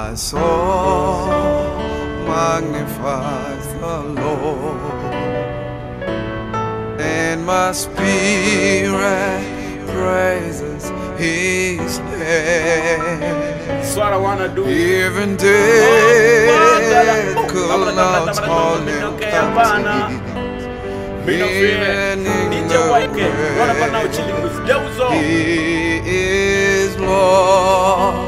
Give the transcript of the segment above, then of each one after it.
My soul magnifies the Lord, and my spirit praises His name. So what I wanna do Even death could not hold him captive. Bino Fine, DJ YK, run up and now chilling with Deuzo. He is Lord,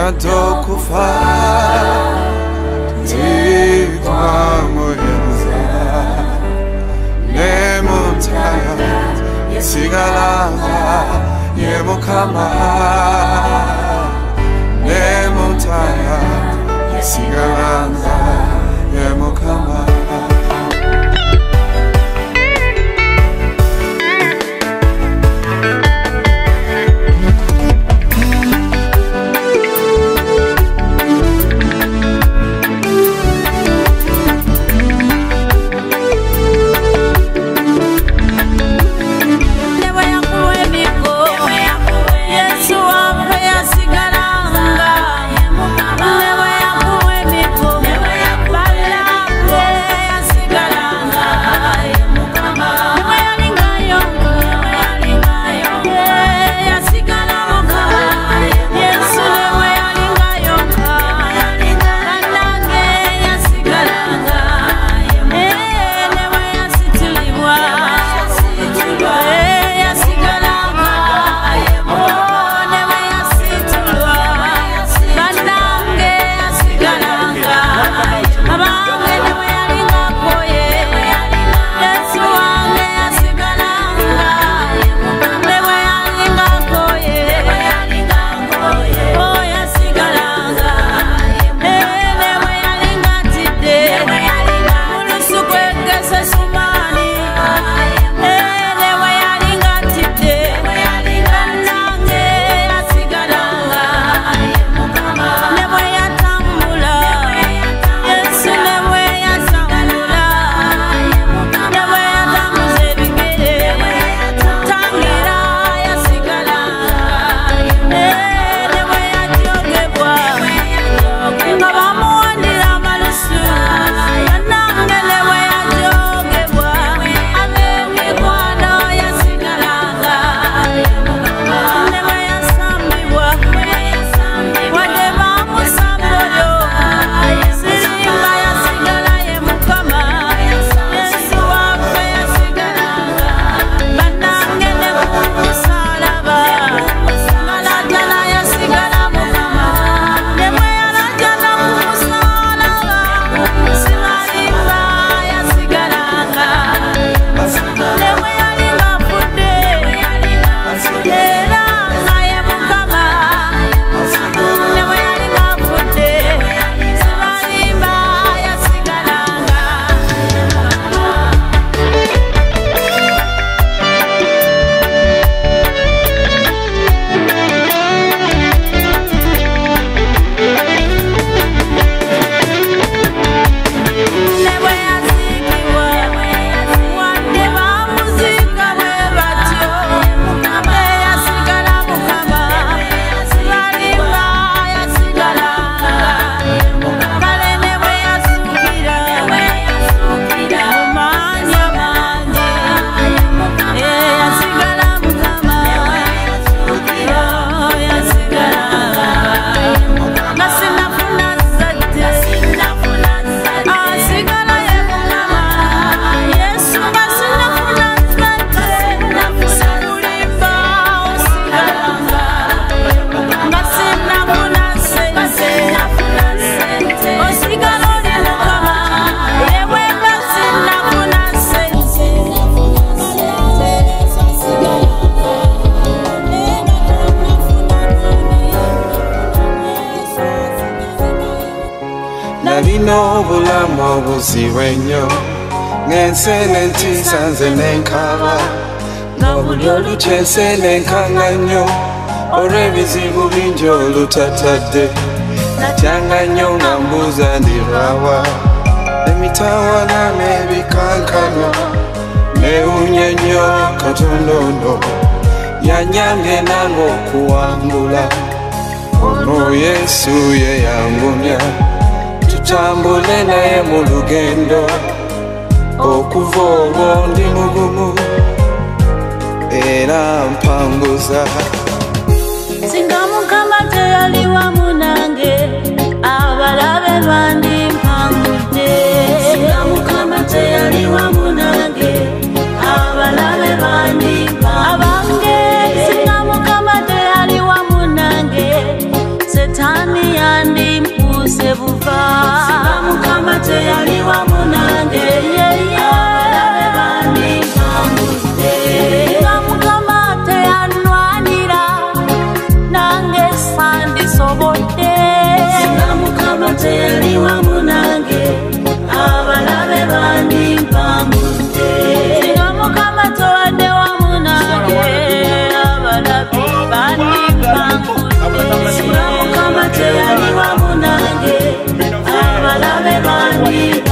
yatokufa titwamuhenza nemutaya sigalanga yemukama nemutaya sigalanga olukyenseenenkanga nnyo olw'ebizibu bingi olutatadde. Natyanga nnyo nga mbuuza ndirwawa emitawala n'ebikankano neewunya nnyo katonda ono yanyambye nange okuwangula ono yesu ye yangumya tutambule naye mu lugendo okuva olwo ndi mugumu era mpanguza. Singa mukama teyali wamu nange abalabe bandimpangudde singa mukama teyali wamu nange abalabe bandimpa abange singa mukama teyali wamu nange setani yandimpuse buva. Singa mukama teyali wamu nange abalabe you.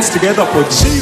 Hands together for Jesus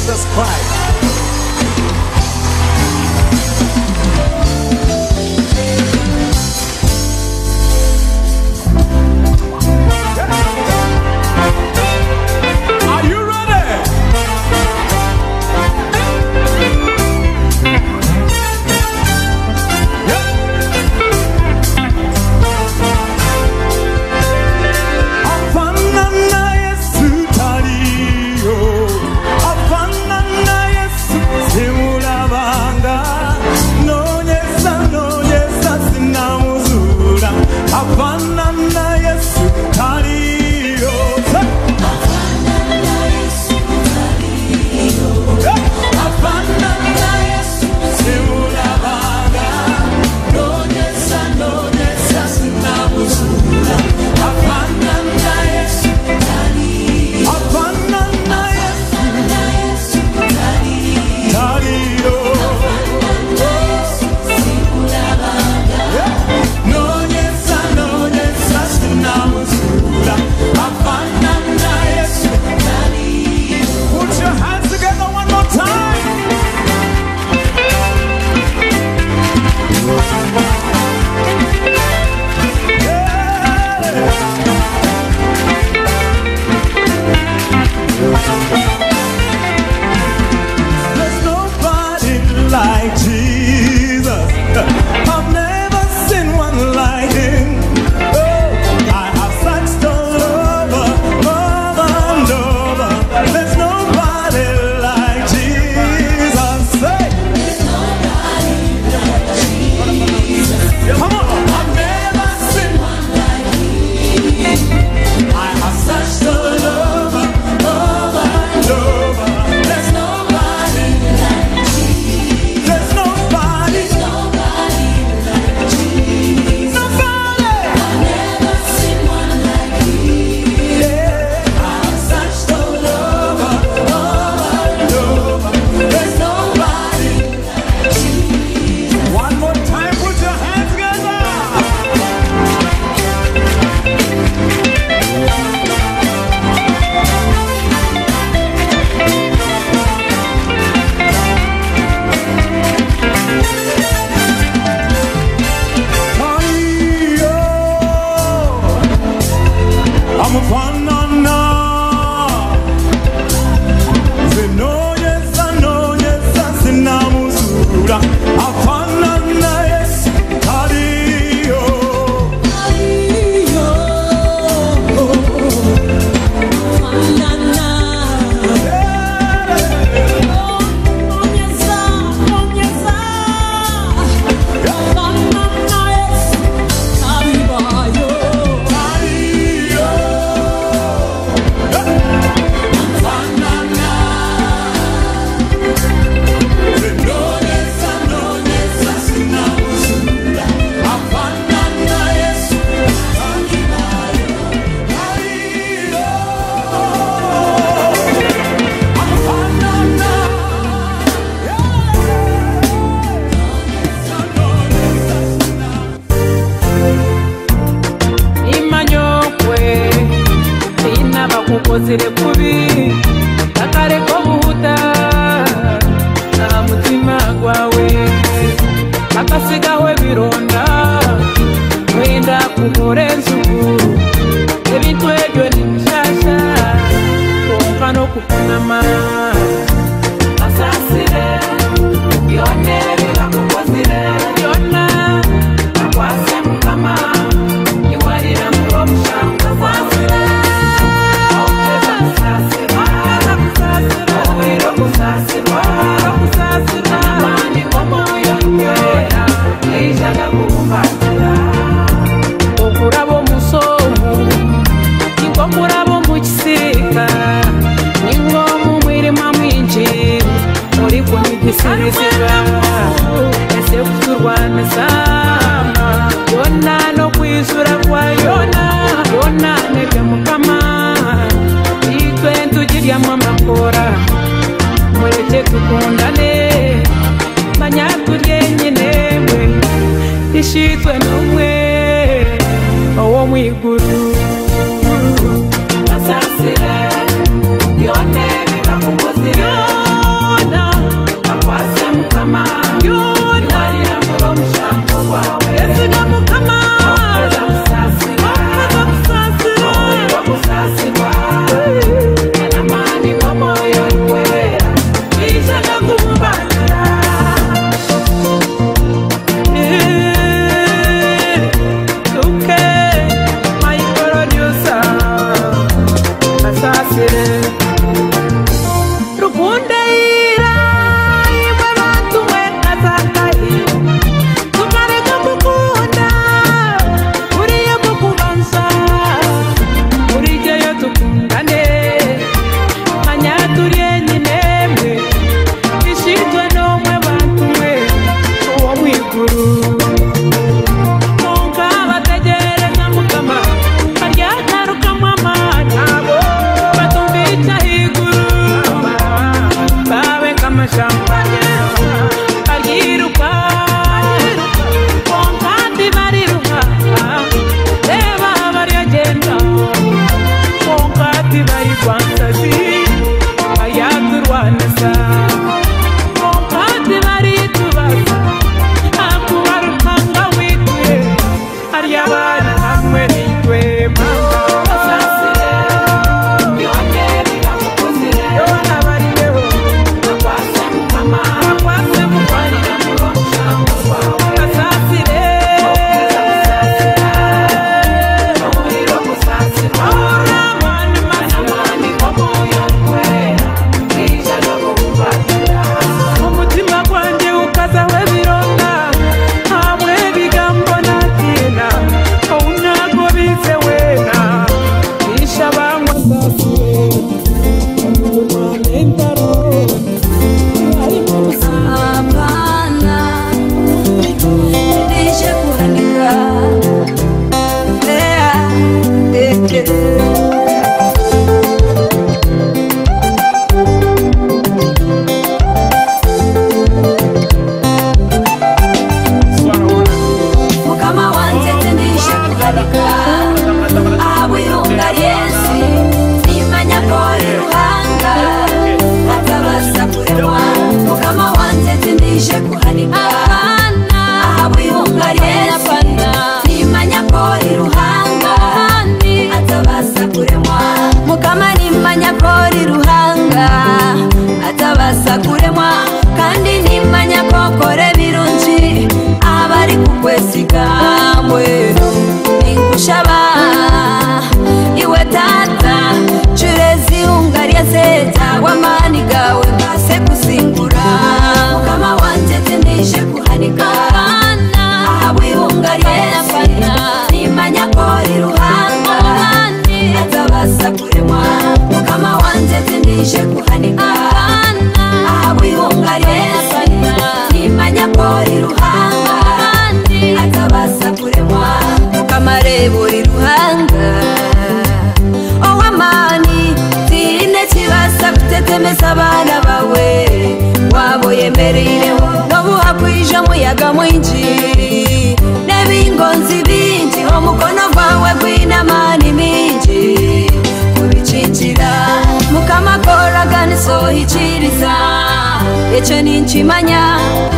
ekyo ninkimanya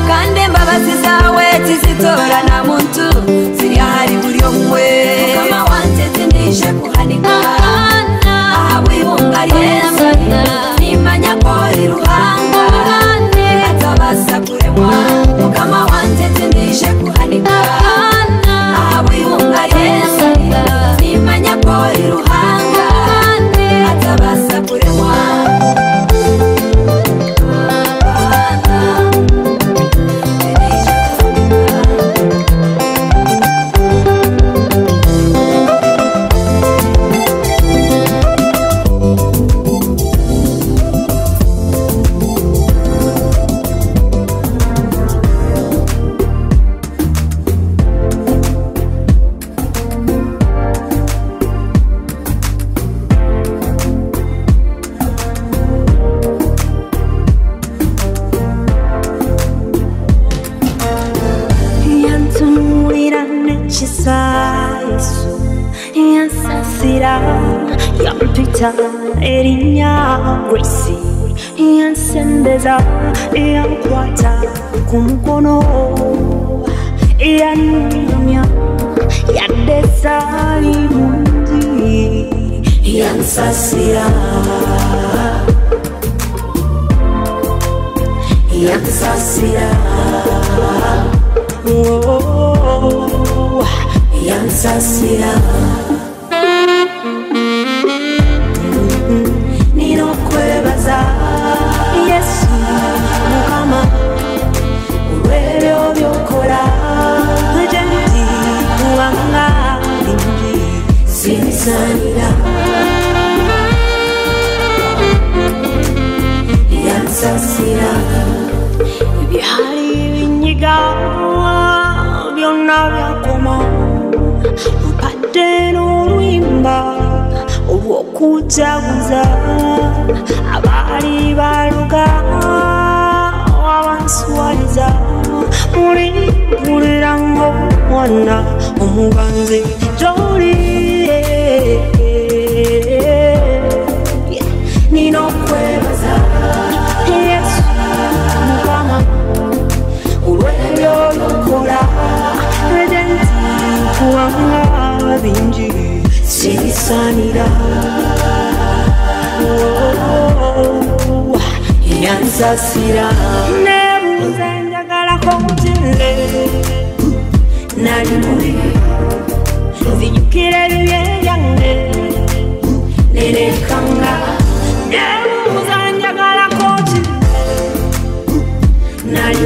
kandi embabazi zaawe tizitoora na muntu. Ziri ahari buri omwe mukama wanje tindije kuhanika. Aha bwibumba ryeza nimanya ko riruhande yansasira yampita erinnya gresi yansembeza yankwata ku mukono. Yanyumya yadde saali mundi yansasira. Yansasira. Oh, oh, oh. yansasira okwebaza yesu mukama olwebyo byokola kuwanga bingi sinisanira yansasira. Byali binyiga byonna byakoma mpadde n'oluyimba olw'okujaguza baluga wabanswaliza muli mpulira ng'omwana omuganzi gyoli nina bingi yansasira nebuuza njagalako mutile nali muli zijjukira ebibye byange. Nerekanga nebuuza njagalako ki nali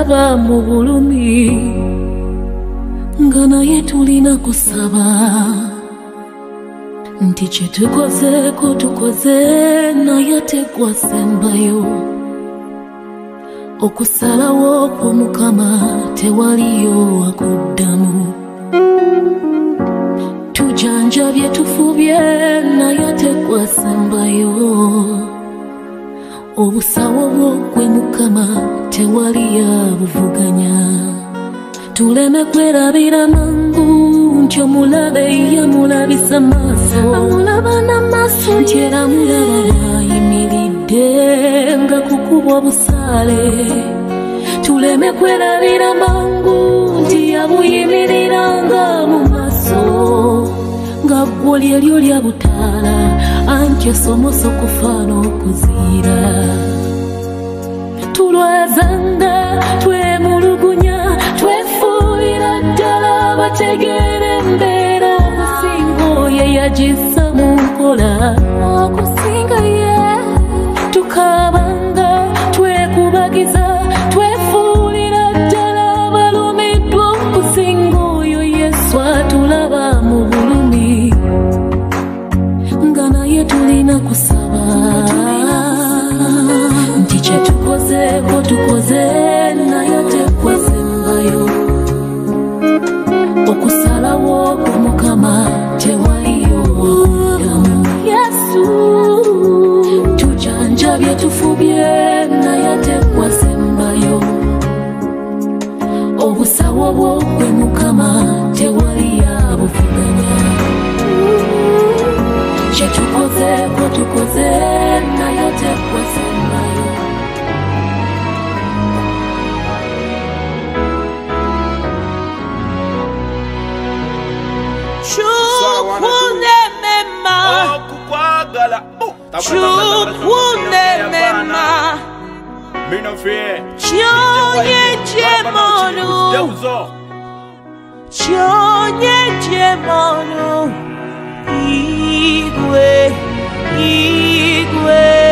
tulaba mu bulumi nga naye tulina kusaba. Nti kyetukozeeko tukoze naye tegwasembayo okusalawo kw'omukama tewaliyo wakuddamu. Tujanjabye tufubye naye tegwasembayo obusawo bw'ogwe mukama tewali yabuvuganya tuleme kwerabira mangu nti omulabe yamulabisa maaso amulaba n'amaaso nti era mulaba bwayimiridde nga kukubwa obusaale tuleme kwerabira mangu nti yabuyimiriranga mu maaso nga ggwo lyeryo lyabutaala anti osomosa okufaana okuziira tulwazanga twemulugunya twefuulira ddala bategeera embeera okusinga oyo yagissa nkoze naye tekwezembayo okusalawo kw'omukama tewaliyo wadamu yesu. Tujanjabye tufubye naye tekwezembayo obusawo bw'ogwe mukama tewali yabuvuganya kyetukoze kwetukoze naye tekwezembayo Chukwu na-eme mma Chi onye je m ọnụ Chi onye Igwe, Igwe.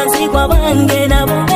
Abanyazigwa bange nabo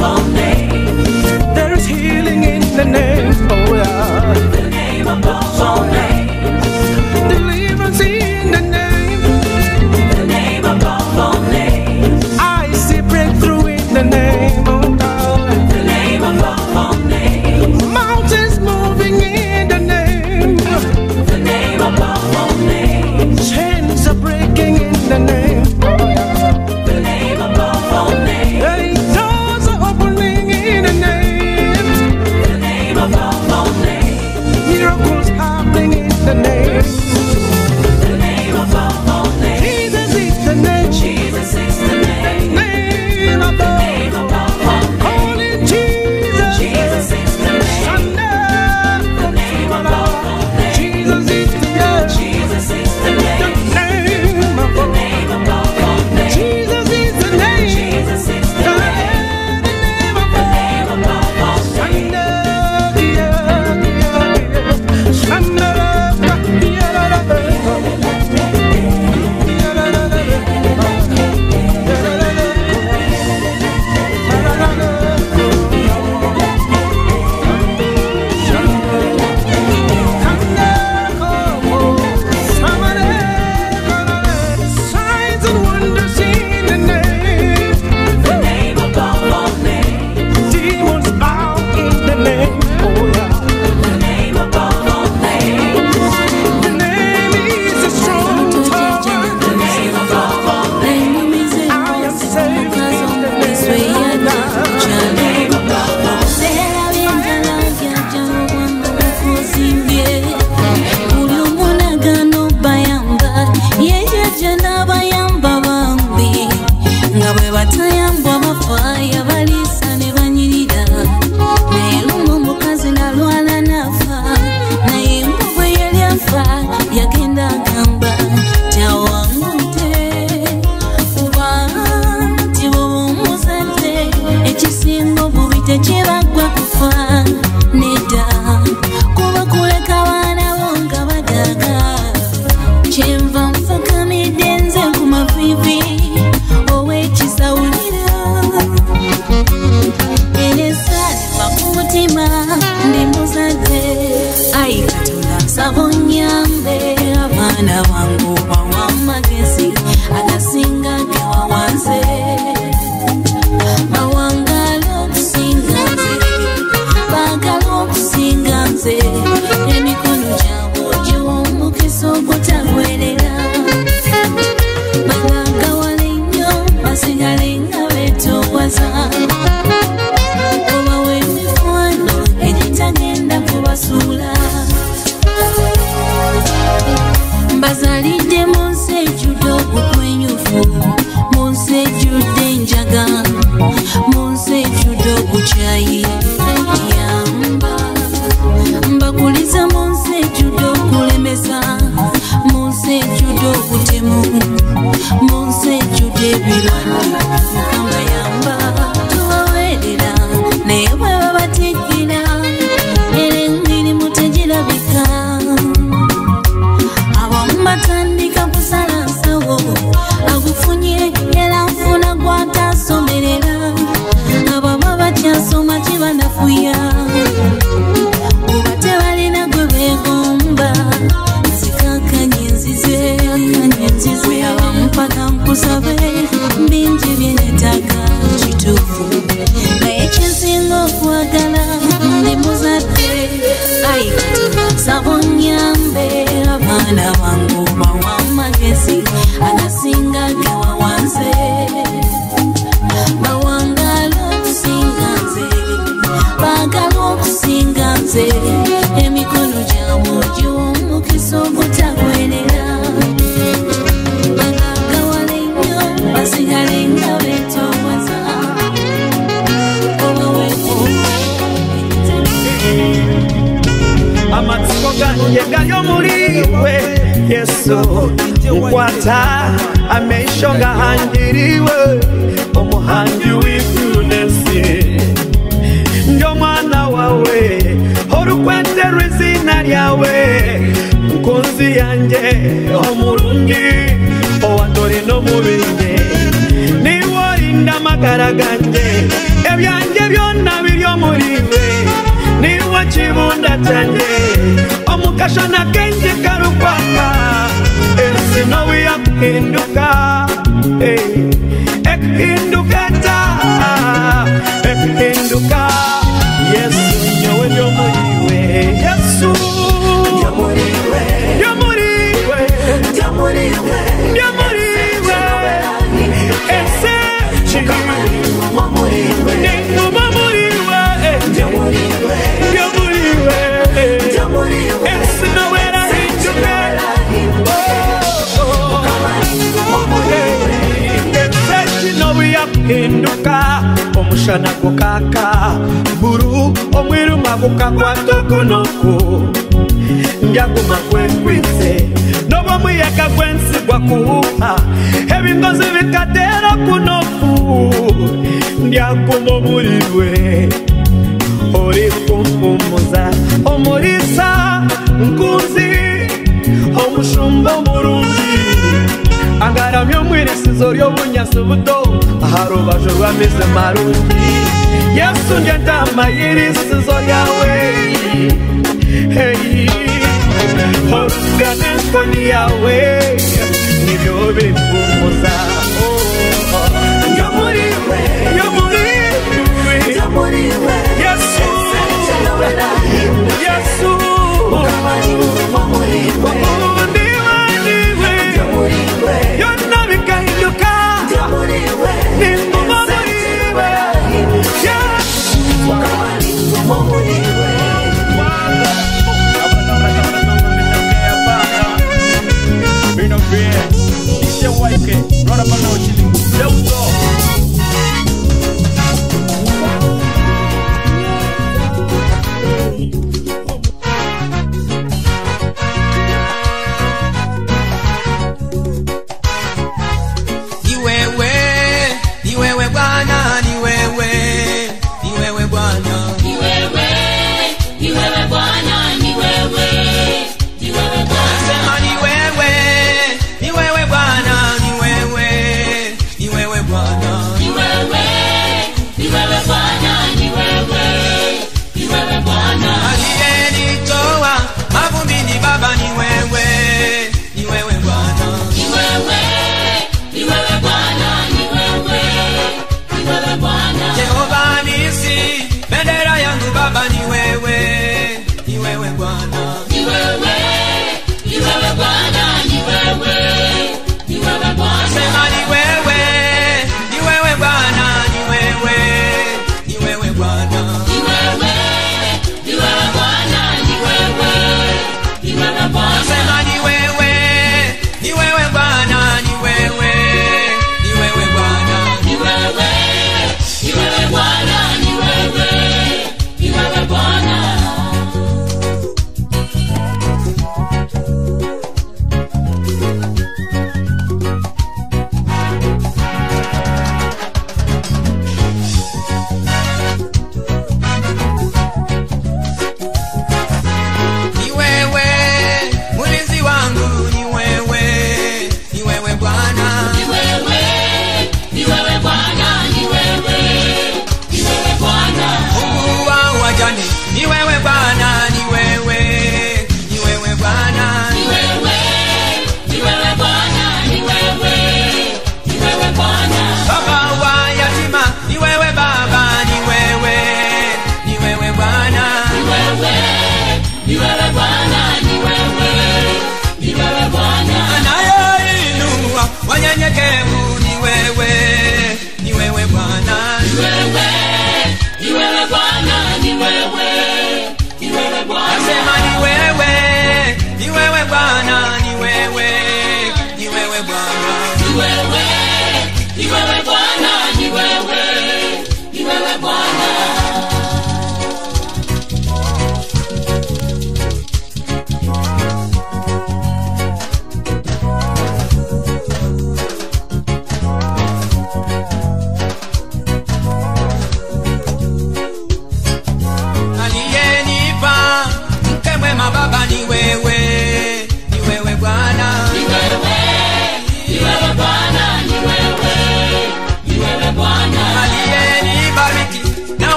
come gwaka omushana gukaaka bbulu omwiruma gukakwata okunoko ndyaguma gwekwitse n'obwomuyaga gwensi gwakuwuka ebingozi bikatera kunoku ndyaguma omulirwe ori kumpumuza. Omulisa nkunzi omushumba omulungi. angaramye umwirisizo ry'ubunyasi ubuto aha rubaje rwameze marungi yesu nge ndamayirisizo yawe. Hey. horugana nkoni yawe. Nibyo bipfumuza oh. yo muri we. Yo muri we. Yo muri we. Yesu. Yesu ukaba ari wo muri we. Oh. you're not mvumo muriwe ukaba ni mvumo muriwe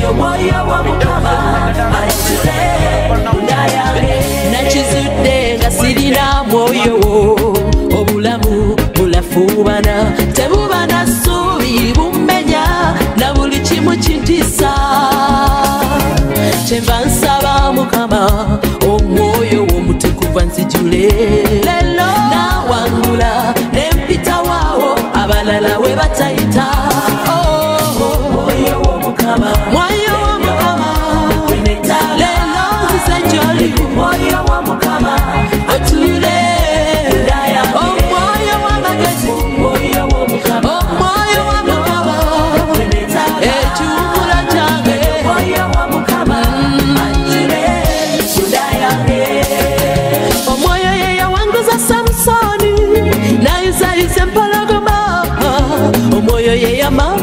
nyo mwoyo wa mukama ansuze munda yange nakizudde nga sirina mwoyo obulamu bulafuubana tebuba na ssuubi bummenya na buli kimu kintisa kyeva nsaba mukama. Omwoyo w'omutukuva nzijule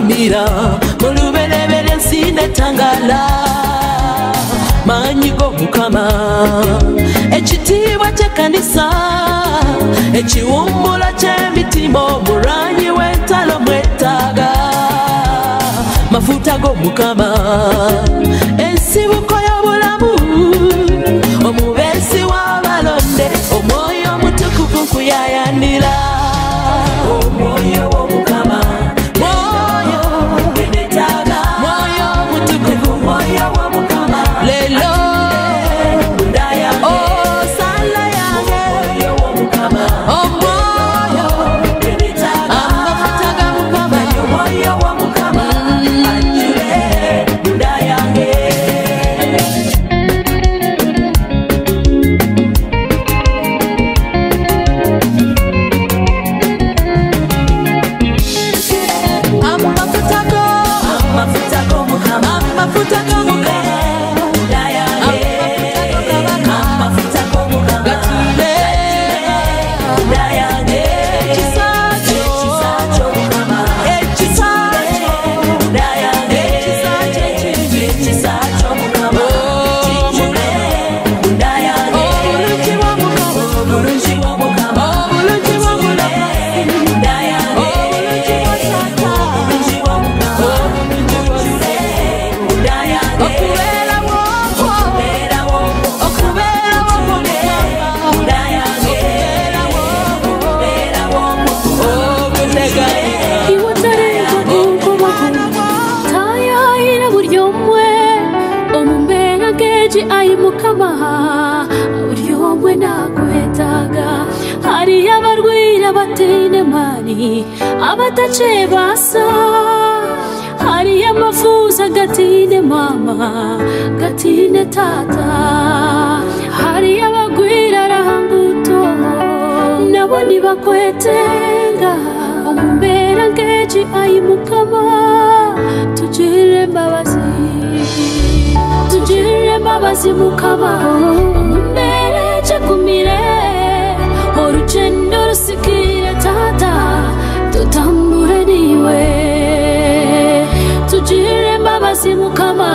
kuyimbira olubereberye ensi netangala maanyi g'omukama ekitiibwa ky'ekkanisa ekiwumbula ky'emitima omulanyi w'entalo mwetaaga mafuta g'omukama ensibuko y'obulamu omubeesi w'abalonde omwoyo omutukuvu kuyayanira omwoyo bukaba mbere cakumire urugendo rusikire tata. Dutambure niwe. Tugirire imbabazi mukama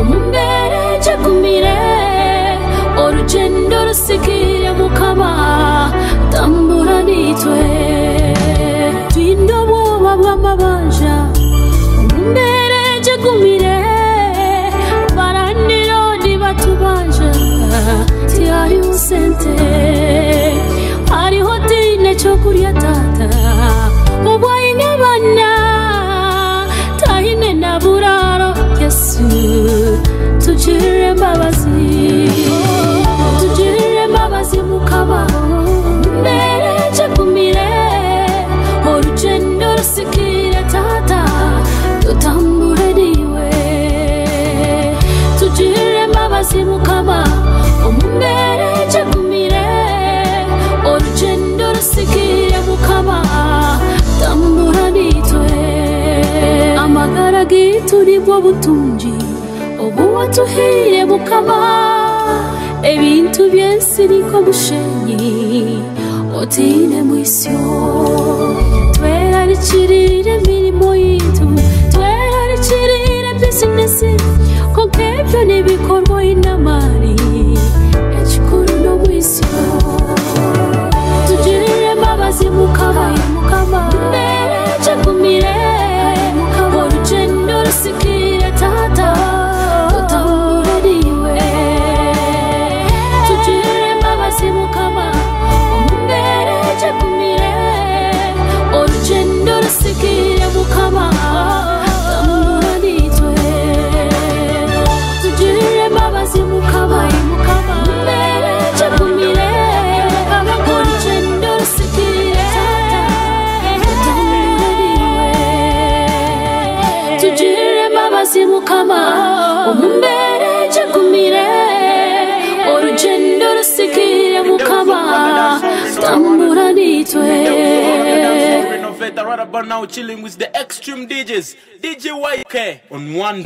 umumbere cakumire urugendo rusikire mukama tambura nitwe. Tihariho sente hariho dine cyo kurya tata. Ubwayine bana tahine yesu turi bwo butunzi obuwa tuhire bukaba. Ebintu byesi niko bushenyi otine mwisyo. Tweralikirire emirimo yitu tweralikirire bizinesi konka ebyo nibikorwa rusikire mukama Right about now chilling with the extreme DJs. DJ YK on one.